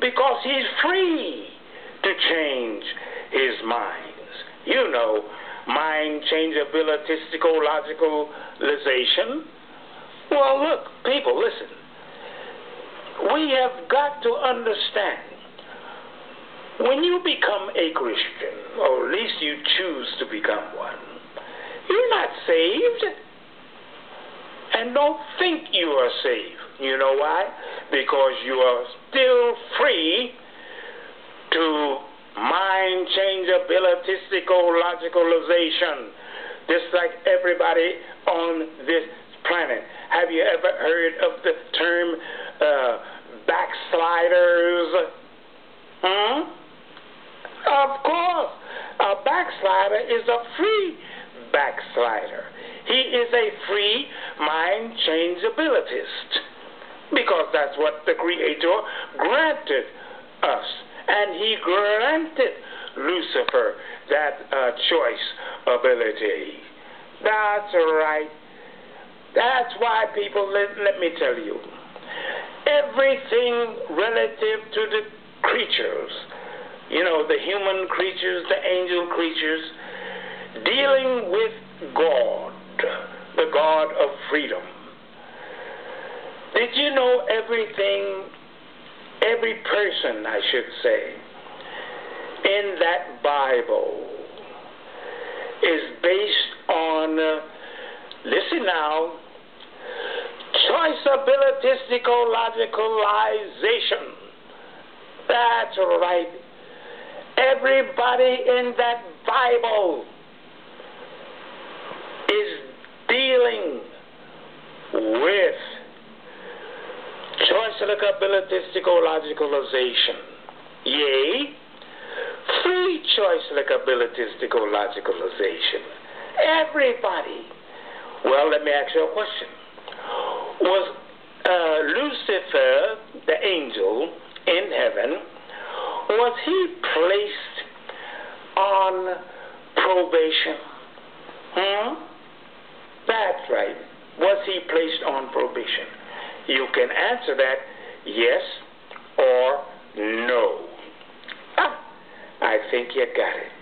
because he's free to change his minds. You know, mind changeability, logicalization. Well, look, people, listen. We have got to understand when you become a Christian, or at least you choose to become one, you're not saved. And don't think you are saved. You know why? Because you are still free to mind changeability, psychologicalization, just like everybody on this planet. Have you ever heard of the term uh, backsliders? Hmm? Of course. A backslider is a free backslider. He is a free mind changeabilitist because that's what the Creator granted us. And He granted Lucifer that uh, choice ability. That's right. That's why people, let, let me tell you, everything relative to the creatures, you know, the human creatures, the angel creatures, dealing with God, the God of freedom. Did you know everything, every person, I should say, in that Bible is based on, uh, listen now, choiceabilitistical logicalization. That's right. Everybody in that Bible is dealing with logicalization. Yea, free choice-locabilitistical logicalization. Everybody. Well, let me ask you a question. Was uh, Lucifer, the angel in heaven, was he placed on probation? Hmm? That's right. Was he placed on probation? You can answer that yes or no. Ah, I think you got it.